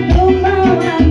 Oh my.